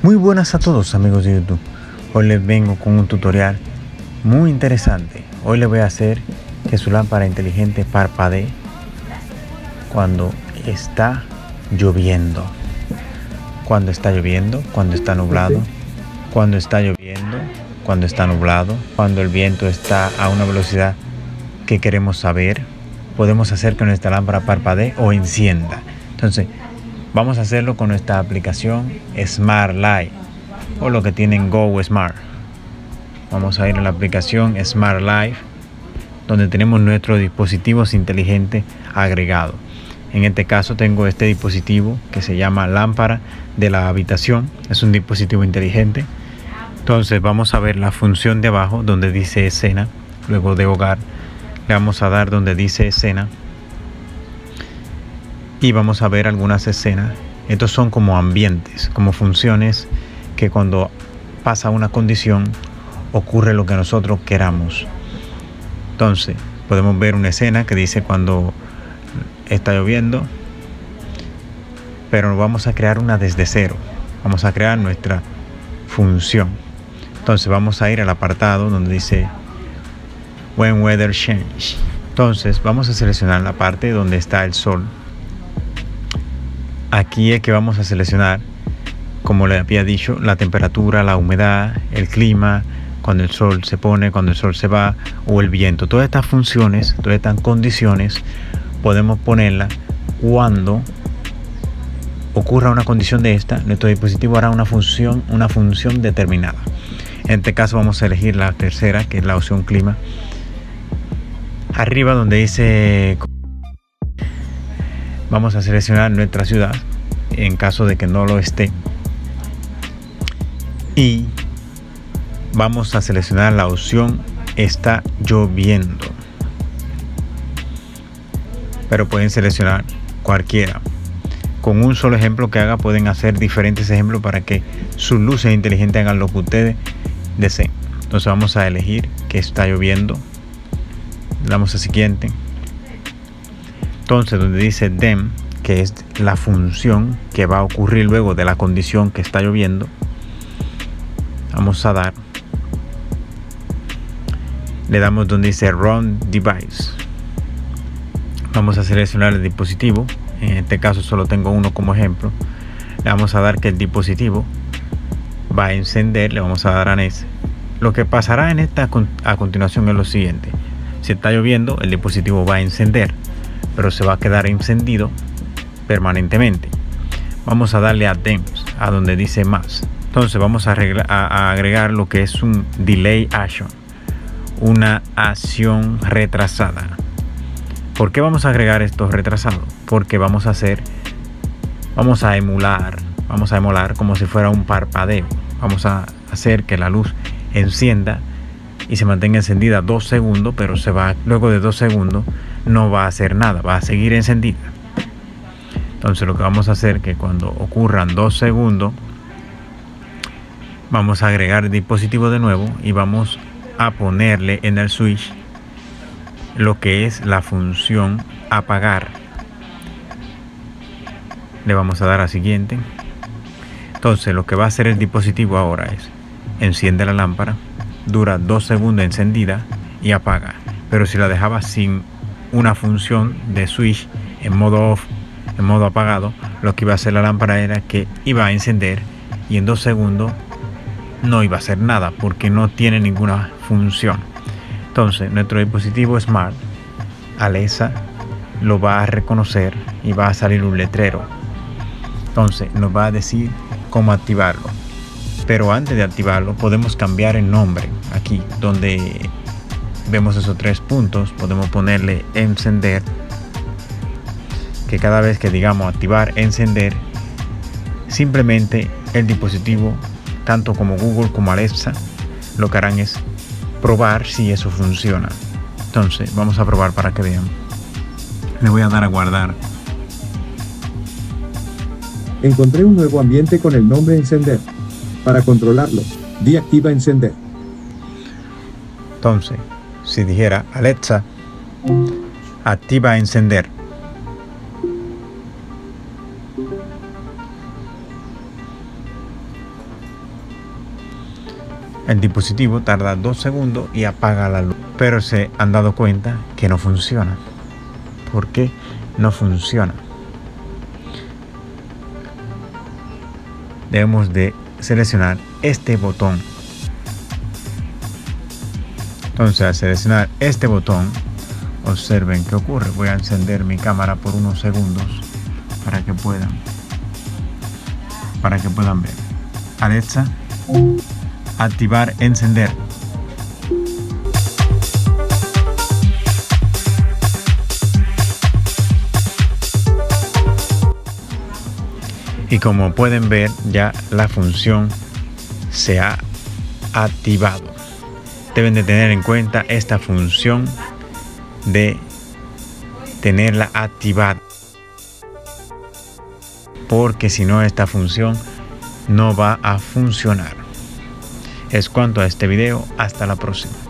Muy buenas a todos amigos de YouTube. Hoy les vengo con un tutorial muy interesante. Hoy les voy a hacer que su lámpara inteligente parpadee cuando está lloviendo. Cuando está lloviendo, cuando está nublado, cuando está lloviendo, cuando está nublado, cuando el viento está a una velocidad que queremos saber, podemos hacer que nuestra lámpara parpadee o encienda. Entonces, vamos a hacerlo con nuestra aplicación Smart Light o lo que tienen Go Smart. Vamos a ir a la aplicación Smart Life donde tenemos nuestros dispositivos inteligentes agregados. En este caso tengo este dispositivo que se llama lámpara de la habitación. Es un dispositivo inteligente. Entonces vamos a ver la función de abajo donde dice escena, luego de hogar le vamos a dar donde dice escena y vamos a ver algunas escenas. Estos son como ambientes, como funciones que cuando pasa una condición ocurre lo que nosotros queramos. Entonces, podemos ver una escena que dice cuando está lloviendo, pero vamos a crear una desde cero. Vamos a crear nuestra función. Entonces, vamos a ir al apartado donde dice When Weather Change. Entonces vamos a seleccionar la parte donde está el sol. Aquí es que vamos a seleccionar, como le había dicho, la temperatura, la humedad, el clima, cuando el sol se pone, cuando el sol se va o el viento. Todas estas funciones, todas estas condiciones podemos ponerlas cuando ocurra una condición de esta, nuestro dispositivo hará una función, una función determinada. En este caso vamos a elegir la tercera, que es la opción clima arriba donde dice vamos a seleccionar nuestra ciudad en caso de que no lo esté. Y vamos a seleccionar la opción está lloviendo pero pueden seleccionar cualquiera. Con un solo ejemplo que haga pueden hacer diferentes ejemplos para que sus luces inteligentes hagan lo que ustedes deseen. Entonces vamos a elegir que está lloviendo. Damos a siguiente entonces donde dice dem que es la función que va a ocurrir luego de la condición que está lloviendo vamos a dar le damos donde dice run device. Vamos a seleccionar el dispositivo en este caso solo tengo uno como ejemplo le vamos a dar que el dispositivo va a encender le vamos a dar a NES lo que pasará en esta a continuación es lo siguiente si está lloviendo, el dispositivo va a encender, pero se va a quedar encendido permanentemente. Vamos a darle a DEMS, a donde dice más. Entonces vamos a, a agregar lo que es un delay action, una acción retrasada. ¿Por qué vamos a agregar esto retrasado? Porque vamos a hacer, vamos a emular, vamos a emular como si fuera un parpadeo. Vamos a hacer que la luz encienda y se mantenga encendida dos segundos, pero se va luego de dos segundos no va a hacer nada, va a seguir encendida. Entonces lo que vamos a hacer es que cuando ocurran dos segundos vamos a agregar el dispositivo de nuevo y vamos a ponerle en el switch lo que es la función apagar. Le vamos a dar a siguiente. Entonces lo que va a hacer el dispositivo ahora es enciende la lámpara dura dos segundos encendida y apaga. Pero si la dejaba sin una función de switch en modo off, en modo apagado, lo que iba a hacer la lámpara era que iba a encender y en dos segundos no iba a hacer nada porque no tiene ninguna función. Entonces, nuestro dispositivo Smart, Alexa, lo va a reconocer y va a salir un letrero. Entonces, nos va a decir cómo activarlo pero antes de activarlo podemos cambiar el nombre. Aquí donde vemos esos tres puntos podemos ponerle encender que cada vez que digamos activar encender simplemente el dispositivo tanto como Google como Alexa lo que harán es probar si eso funciona. Entonces vamos a probar para que vean. Le voy a dar a guardar. Encontré un nuevo ambiente con el nombre encender para controlarlo, di activa encender. Entonces, si dijera Alexa, activa encender. El dispositivo tarda dos segundos y apaga la luz. Pero se han dado cuenta que no funciona. ¿Por qué no funciona? Debemos de seleccionar este botón. Entonces al seleccionar este botón, observen qué ocurre. Voy a encender mi cámara por unos segundos para que puedan para que puedan ver. Alexa, activar, encender. Y como pueden ver, ya la función se ha activado. Deben de tener en cuenta esta función de tenerla activada. Porque si no, esta función no va a funcionar. Es cuanto a este video. Hasta la próxima.